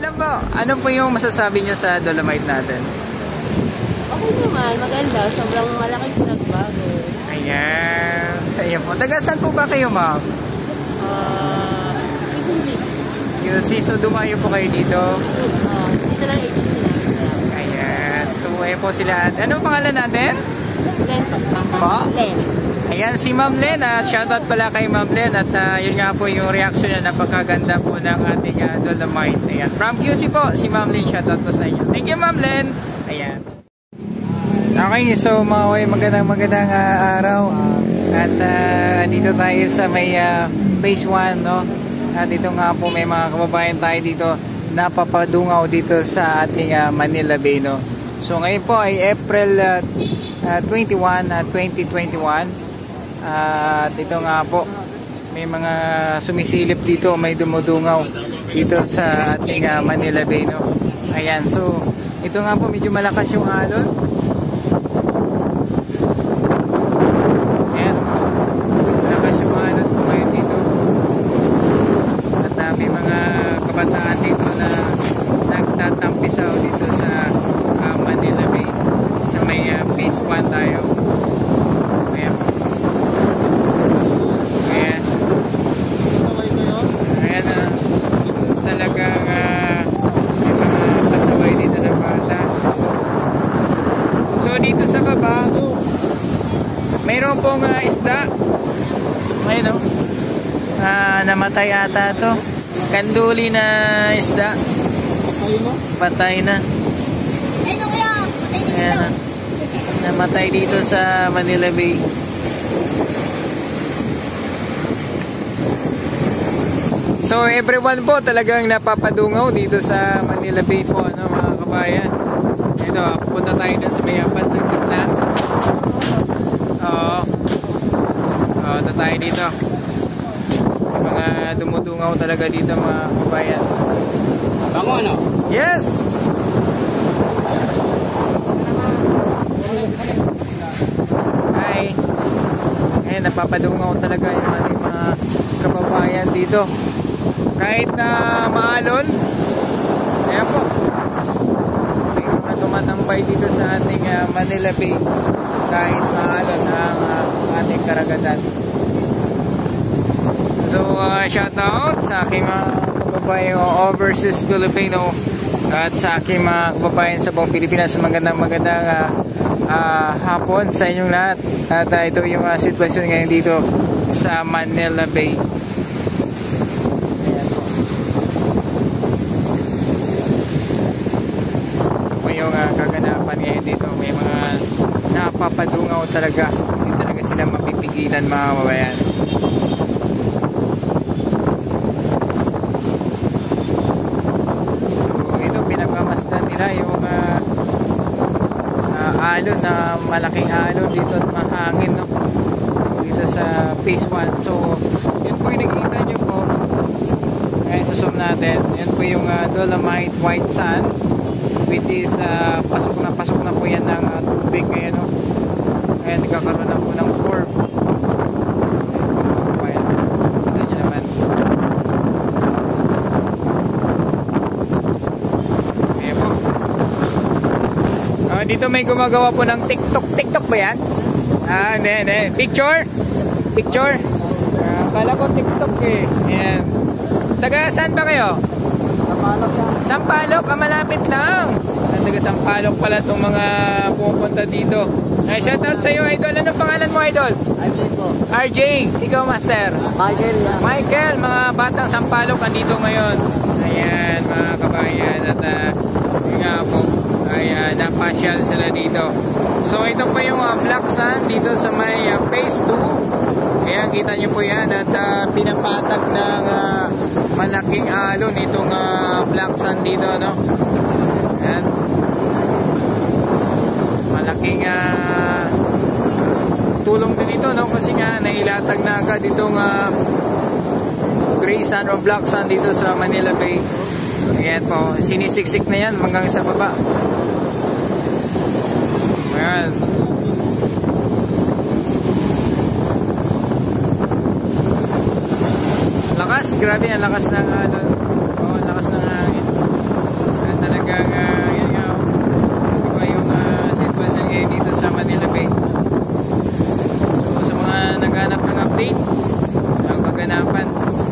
ano po yung masasabi nyo sa Dolomite natin? Okay naman, maganda. Sobrang malaking pinagbago. Ayan. Ayan po. Taga saan po ba kayo, ma'am? Ah, hindi. QC, so dumayo po kayo dito. Ah, dito lang agency. Ayan. So, ayan po sila. Anong pangalan natin? Len po. Po? Len. Ayan, si Ma'am Len. At shoutout pala kay Ma'am Len. At ah, yun nga po yung reaction niya. Napakaganda po ng ating uh, Dolomite. Ayan. From QC po, si Ma'am Len. Shoutout po sa inyo. Thank you, Ma'am Len. Ayan. Okay, so mga way, magandang magandang ah, araw. At ah, dito tayo sa may phase 1, no? At dito nga po may mga kababayan tayo dito napapadungaw dito sa ating ah, Manila Bay, no? So ngayon po ay April ah, 21, ah, 2021. At ito nga po, may mga sumisilip dito, may dumudungaw dito sa ating ah, Manila Bay, no? Ayan, so ito nga po medyo malakas yung alon. Ayan. Malakas yung alon po ngayon dito. At uh, may mga kabataan dito na nagtatampisaw dito sa uh, Manila Bay. Sa may uh, phase 1 tayo. Ayan. Ayan. Ayan na. talagang uh, may mga pasaway dito na bata. So dito sa baba, mayroon pong uh, isda. Ayun o. Ah, namatay ata to. Kanduli na isda. Patay na. Ayun kaya, patay na na. Namatay dito sa Manila Bay. So everyone po talagang napapadungaw dito sa Manila Bay po ano mga kabayan. Ito, pupunta tayo dun sa may bandang gitna. Oo. Oo, ito tayo dito. Mga dumudungaw talaga dito mga kabayan. Bango ano? Yes! Hi! Ayan, napapadungaw talaga yung ating mga kababayan dito. Kahit na maalon, ayan po. May mga tumatambay dito sa ating ah, Manila Bay. Kahit maalon ang ah, ating karagatan. So, uh, shout out sa aking mga kababayan overseas Filipino at sa aking mga kababayan sa buong Pilipinas. Magandang magandang uh, uh, hapon sa inyong lahat. At uh, ito yung uh, sitwasyon ngayon dito sa Manila Bay. Yung kaganapan ngayon dito. May mga napapadungaw talaga. Hindi talaga sila mapipigilan mga kababayan. So ito pinagmamasdan nila yung uh, alon na malaking alon dito at mahangin no? Dito sa phase 1 so yun po yung nakikita nyo po. Ngayon susum natin. Yun po yung uh, dolomite white sand which is uh, pasok na pasok na po yan ng uh, tubig ngayon no? Ngayon nagkakaroon na po ng form Ayan, kita nyo naman Ayan po. Ah, dito may gumagawa po ng TikTok. TikTok ba yan? Ah, hindi, hindi. Picture? Picture? Ah, kala ko TikTok eh. Ayan. Taga saan ba kayo? Sampalok, ah, malapit lang. Ah, Taga Sampalok pala itong mga pupunta dito. Ay, shoutout sa iyo, Idol. Anong pangalan mo, Idol? Ayun po. RJ, ikaw, Master. Michael. Michael, mga batang Sampalok andito ngayon. Ayan, mga kabayan. At uh, yun nga po, ay napasyal sila dito. So ito po yung uh, black sand dito sa may uh, phase 2. Ayan, kita nyo po yan. At uh, pinapatag ng uh, malaking alon itong uh, black sand dito. No? Ayan. Malaking uh, tulong din ito no kasi nga nailatag na agad itong uh, gray sand or black sand dito sa Manila Bay ayan po sinisiksik na yan hanggang sa baba ayan. Lakas. Grabe ang lakas ng ano oh, lakas ng hangin talagang uh, yun nga iba yung uh, sitwasyon ngayon dito sa Manila Bay so sa mga naghanap ng update ang kaganapan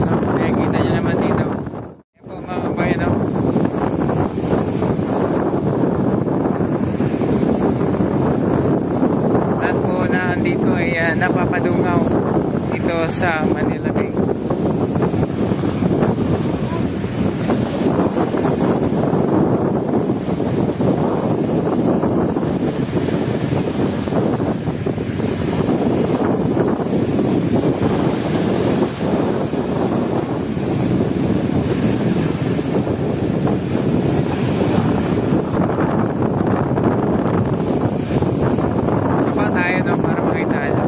no? kaya kita nyo naman dito yan po mga kabayan no? lahat po na andito ay uh, napapadungaw dito sa Manila Bay Baba tayo no, para makita nyo.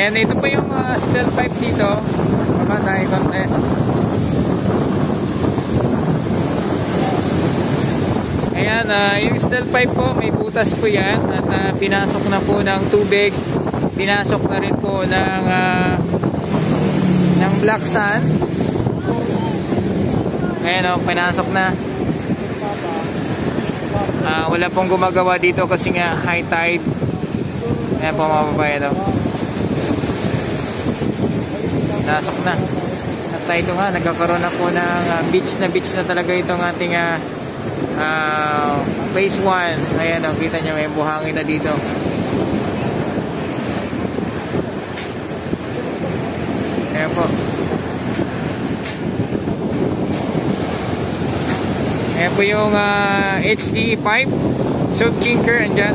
Ayan, ito pa yung uh, steel pipe dito. Baba tayo konti. Ayan, uh, yung steel pipe po, may butas po yan. At uh, pinasok na po ng tubig. Pinasok na rin po ng, uh, ng black sand. Ayan o, pinasok na. Ah, wala pong gumagawa dito kasi nga high tide. Ayan po mga babae o. Pinasok na. At ito nga, nagkakaroon na po ng ah, beach na beach na talaga itong ating ah, ah, phase 1. Ayan o, kita nyo may buhangin na dito. Ayan po. Ayan po yung ah, HD pipe. Soap chinker, andyan.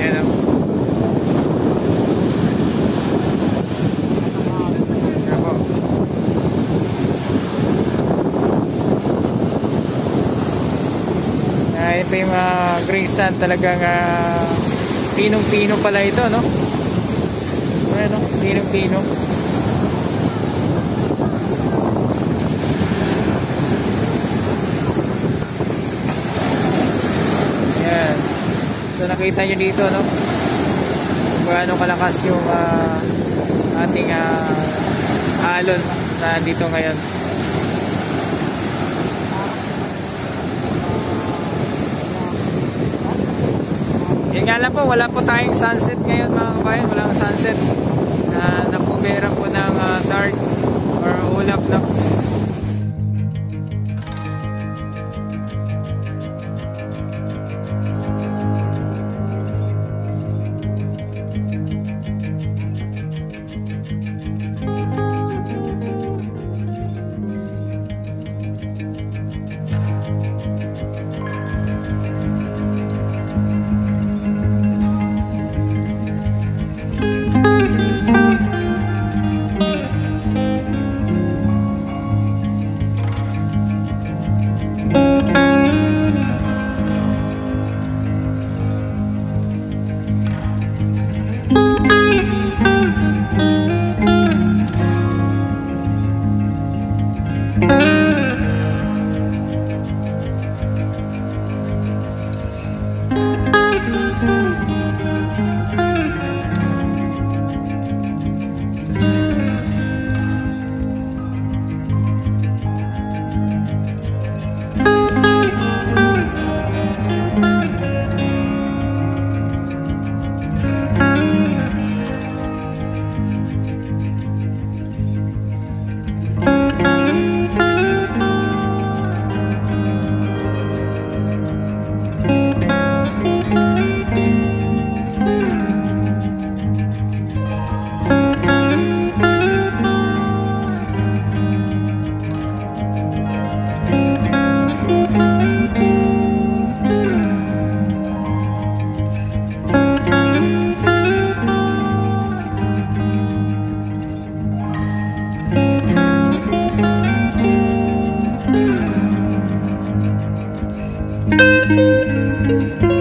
Ayan o. Ayan po. Ah, Ayan po yung uh, gray sand talagang ah, pinong-pino pala ito, no? Ayan o, pinong-pino. Ayan. So nakita nyo dito, no? Gaano kalakas yung ah, ating ah, alon na dito ngayon. Yun nga lang po, wala po tayong sunset ngayon mga kabayan. Walang sunset na napumera po ng ah, dark or ulap na Música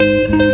Ayan.